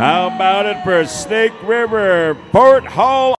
How about it for Snake River, Port Hall,